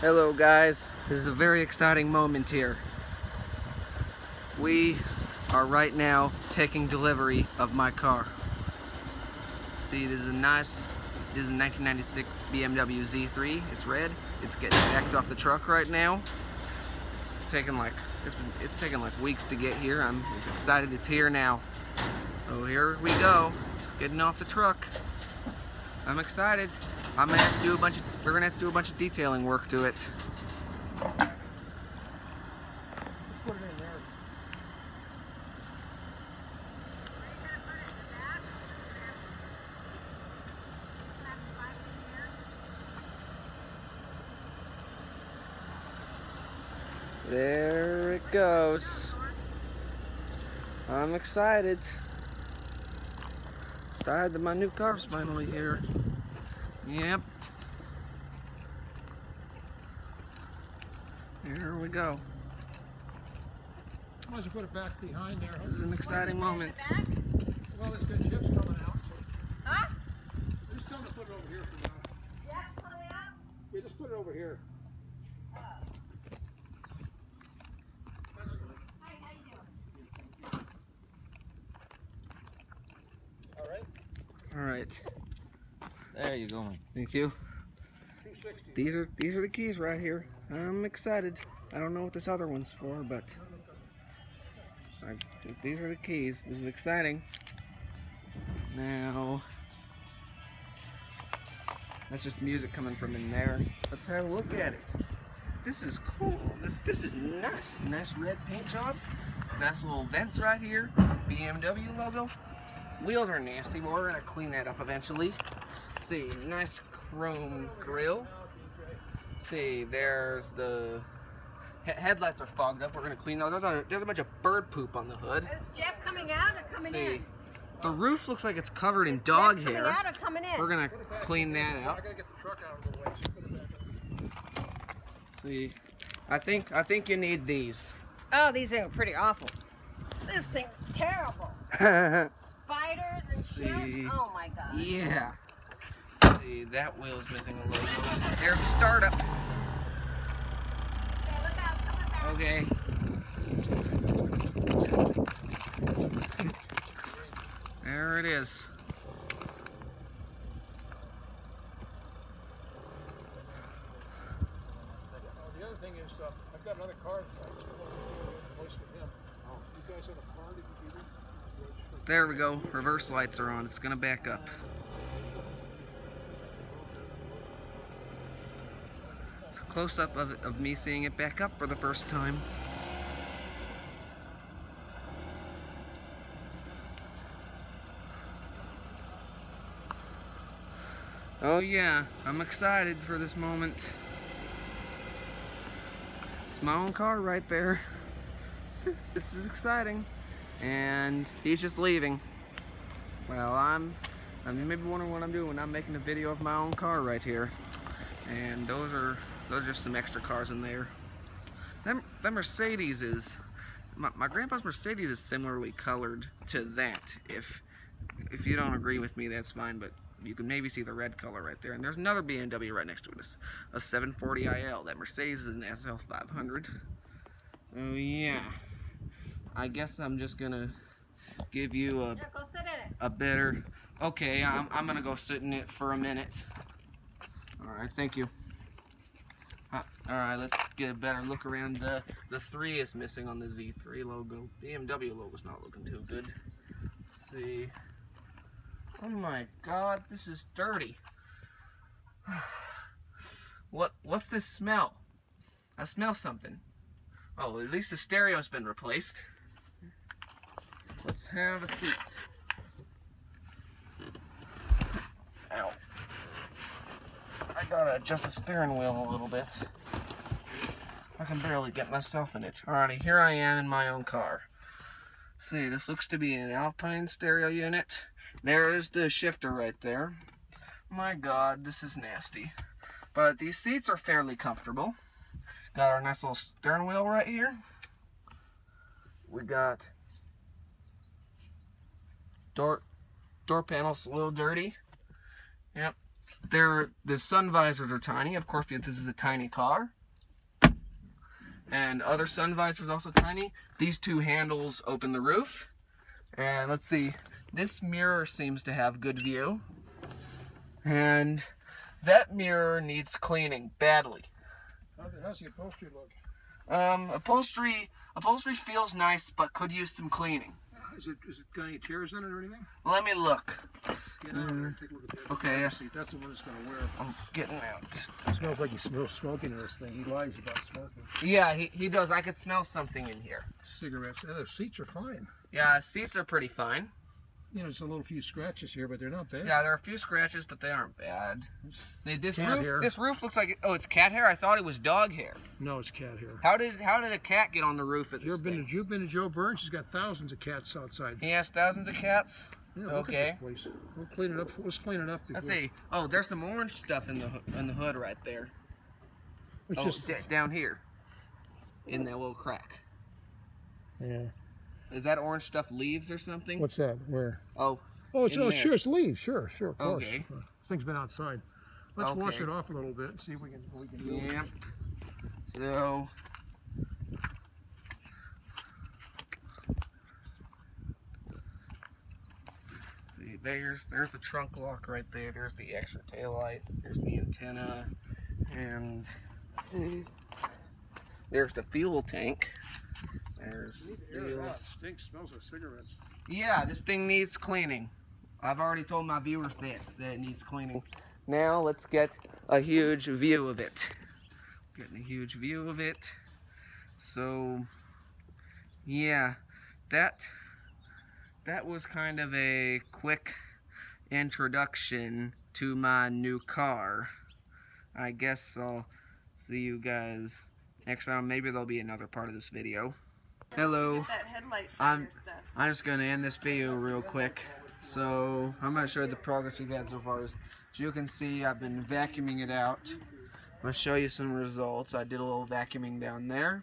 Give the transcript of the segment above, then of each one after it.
Hello guys, this is a very exciting moment here. We are right now taking delivery of my car. See, this is a nice, this is a 1996 BMW Z3. It's red. It's getting backed off the truck right now. It's taking like, it's been, it's taking like weeks to get here. I'm it's excited it's here now. Oh, here we go. It's getting off the truck. I'm excited. I'm gonna have to do a bunch of, we're gonna have to do a bunch of detailing work to it. There it goes. I'm excited. Excited that my new car's finally here. Yep. Here we go. Might as well put it back behind there. This is an exciting moment. Well, it's good chips coming out, so. Huh? I just tell them to put it over here for now. Jack's coming out? Yeah, just put it over here. That's. Hi, how you doing? All right, All right. There you go. Thank you. These are these are the keys right here. I'm excited. I don't know what this other one's for, but I, these are the keys. This is exciting. Now, that's just music coming from in there. Let's have a look at it. This is cool. This this is nice. Nice red paint job. Nice little vents right here. BMW logo. Wheels are nasty, but we're gonna clean that up eventually. See, nice chrome grill. See, there's the he- headlights are fogged up. We're gonna clean those. There's a, there's a bunch of bird poop on the hood. Is Jeff coming out or coming See, in? the roof looks like it's covered in dog Jeff coming hair. out or coming in? We're gonna clean that I out. gotta get the truck out of the way, so put it back up. See, I think I think you need these. Oh, these are pretty awful. This thing's terrible. yeah. Spiders and See. shit. Oh my god. Yeah. See, that wheel's missing a logo. There's the startup. Okay, look out, coming back. Okay. There it is. Uh, the other thing is, uh, I've got another car. I just want to voice for him. You guys have a car that you can do? There we go. Reverse lights are on. It's gonna back up. It's a close up of, of me seeing it back up for the first time. Oh yeah, I'm excited for this moment. It's my own car right there. this is exciting and he's just leaving. Well, I'm, I'm maybe wondering what I'm doing. I'm making a video of my own car right here, and those are those are just some extra cars in there. Them, that Mercedes is, my, my grandpa's Mercedes is similarly colored to that. If if you don't agree with me, that's fine, but you can maybe see the red color right there. And there's another BMW right next to it, a 740iL. That Mercedes is an SL500. Oh yeah. I guess I'm just gonna give you a, Yeah, go sit in it. a better. Okay, I'm, I'm gonna go sit in it for a minute. All right, thank you. Uh, all right, let's get a better look around. The the three is missing on the Z3 logo. BMW logo's not looking too good. Let's see. Oh my God, this is dirty. What what's this smell? I smell something. Oh, at least the stereo's been replaced. Let's have a seat. Ow. I gotta adjust the steering wheel a little bit. I can barely get myself in it. Alrighty, here I am in my own car. See, this looks to be an Alpine stereo unit. There is the shifter right there. My god, this is nasty. But these seats are fairly comfortable. Got our nice little steering wheel right here. We got door door panels a little dirty. Yep. they're the sun visors are tiny, of course, because this is a tiny car. And other sun visors also tiny. These two handles open the roof. And let's see, this mirror seems to have good view. And that mirror needs cleaning badly. How, how's the upholstery look? Um, upholstery upholstery feels nice, but could use some cleaning. Is it, is it got any tears in it or anything? Let me look. Get out there take a look at that. Okay, yeah. See, that's the one that's gonna wear. I'm getting out. It smells like he smells smoking in this thing. He lies about smoking. Yeah, he, he does. I could smell something in here. Cigarettes. And the seats are fine. Yeah, seats are pretty fine. You know, there's a little few scratches here, but they're not bad. Yeah, there are a few scratches, but they aren't bad. They, this Cat roof, hair. this roof looks like oh, it's cat hair. I thought it was dog hair. No, it's cat hair. How does how did a cat get on the roof of You this ever been to, you've been to Joe Burns? He's got thousands of cats outside. He has thousands of cats. Yeah, Okay. At. We'll clean it up. Let's clean it up. Before. Let's see. Oh, there's some orange stuff in the in the hood right there. It's oh, just, down here, in that little crack. yeah. Is that orange stuff leaves or something? What's that? Where? Oh, Oh, it's oh, sure, it's leaves. Sure, sure, of course. Okay. Uh, Thing's been outside. Let's wash it off a little bit and see if we can we can do yeah. So. See, there's there's the trunk lock right there. There's the extra tail light. There's the antenna, and see, there's the fuel tank. There's wheels. Stinks. Smells like cigarettes. Yeah, this thing needs cleaning. I've already told my viewers that that it needs cleaning. Now let's get a huge view of it. Getting a huge view of it. So yeah, that that was kind of a quick introduction to my new car. I guess I'll see you guys next time. Maybe there'll be another part of this video. Hello. Get that headlight from I'm-. I'm just gonna end this video real quick. So I'm gonna show you the progress we've had so far. As you can see, I've been vacuuming it out. I'm gonna show you some results. I did a little vacuuming down there,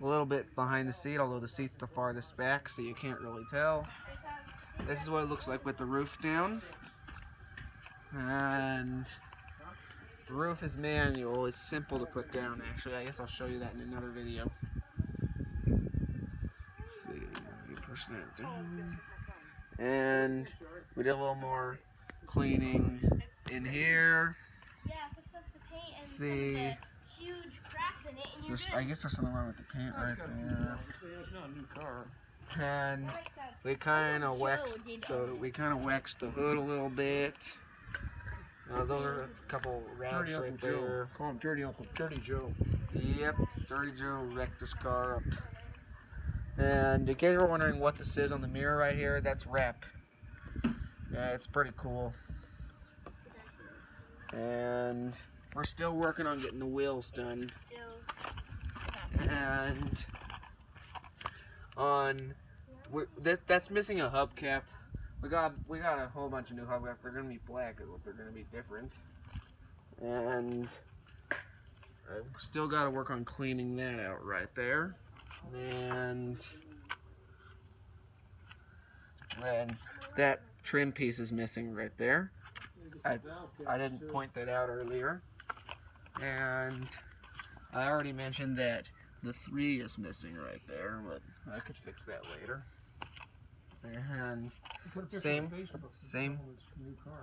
a little bit behind the seat, although the seat's the farthest back, so you can't really tell. This is what it looks like with the roof down, and the roof is manual. It's simple to put down. Actually, I guess I'll show you that in another video. Let's see, you push that down. And we did a little more cleaning in here. Yeah, fix up the paint and See. the huge cracks in it, and you're There's, good. I guess there's something wrong with the paint right there. It's not a new car. And we kind of waxed the we kind of waxed the hood a little bit. Uh, those are a couple Dirty racks Uncle right Joe. there. Call him Dirty Uncle Dirty Joe. Yep, Dirty Joe wrecked his car up. And in case you're wondering what this is on the mirror right here, that's wrap. Yeah, it's pretty cool. And we're still working on getting the wheels done. And on that, that's missing a hubcap. We got we got a whole bunch of new hubcaps. They're gonna be black, they're gonna be different. And I've still got to work on cleaning that out right there. And then that trim piece is missing right there. I I didn't point that out earlier. And I already mentioned that the three is missing right there, but I could fix that later. And Same- same-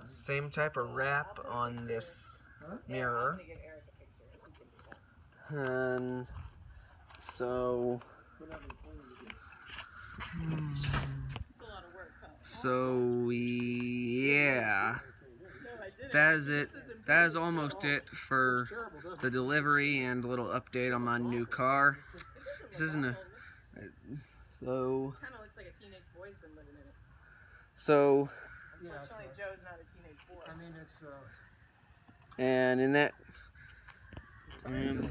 same type of wrap on this mirror. And so It's a lot of work, huh? so yeah. No, I didn't. That is it. That is almost it for Terrible, doesn't it? the delivery and a little update on my new car. This isn't a so Kind of looks like a teenage boy's been living in it. so Yeah, it's, Fortunately, uh, Joe's not a teenage boy. I mean, it's. Uh, and in that um,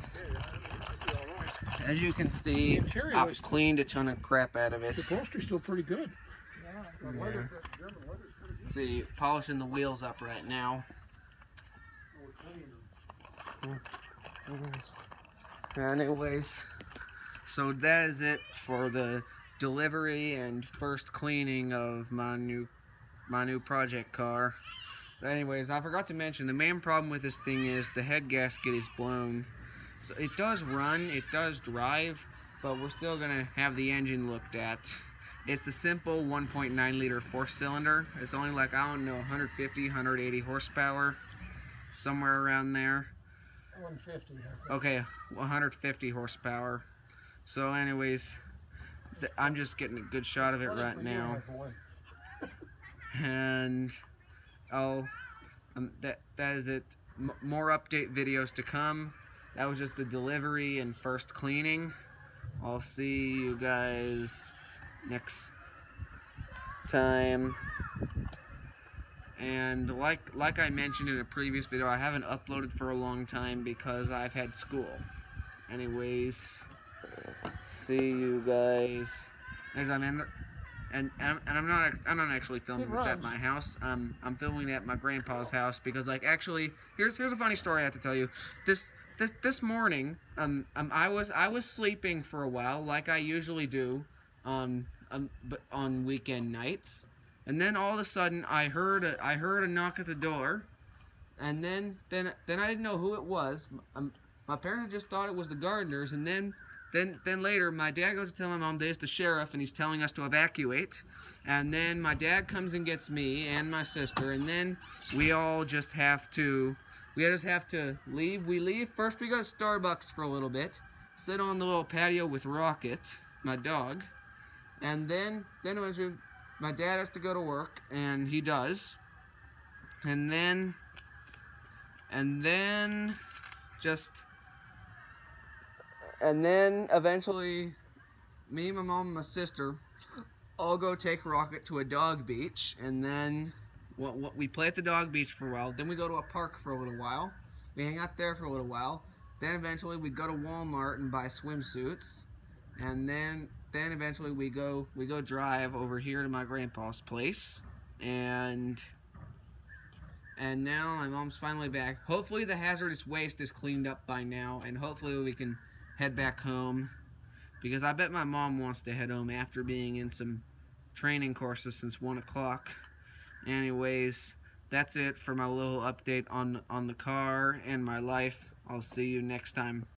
as you can see I've cleaned a ton of crap out of it the upholstery's still pretty good. Yeah. Yeah. leather- the German leather's pretty good. see polishing the wheels up right now we're cleaning them. anyways so that is it for the delivery and first cleaning of my new my new project car But anyways, I forgot to mention the main problem with this thing is the head gasket is blown. So it does run, it does drive, but we're still gonna have the engine looked at. It's the simple 1.9 liter four cylinder. It's only like I don't know 150, 180 horsepower, somewhere around there. 150. Okay, 150 horsepower. So, anyways, I'm just getting a good shot of it right now, and I'll um, that that is it. M- more update videos to come. That was just the delivery and first cleaning. I'll see you guys next time. And like like I mentioned in a previous video, I haven't uploaded for a long time because I've had school. Anyways, see you guys next time. And and and I'm, not I'm not actually filming this at my house. Um, I'm filming it at my grandpa's house because like actually here's here's a funny story I have to tell you. This this this morning um, um I was I was sleeping for a while like I usually do on um but on weekend nights. And then all of a sudden, I heard a, I heard a knock at the door, and then then then I didn't know who it was. Um, my parents just thought it was the gardeners, and then then then later, my dad goes to tell my mom there's the sheriff, and he's telling us to evacuate. And then my dad comes and gets me and my sister, and then we all just have to we just have to leave. We leave first. We go to Starbucks for a little bit, sit on the little patio with Rocket, my dog, and then then eventually my dad has to go to work and he does and then and then just and then eventually me my mom my sister all go take rocket to a dog beach. And then what, what we play at the dog beach for a while. Then we go to a park for a little while. We hang out there for a little while. Then eventually we go to walmart and buy swimsuits. And then then eventually we go we go drive over here to my grandpa's place. And and now my mom's finally back. Hopefully the hazardous waste is cleaned up by now. And hopefully we can head back home because i bet my mom wants to head home after being in some training courses since one o'clock. Anyways that's it for my little update on on the car and my life. I'll see you next time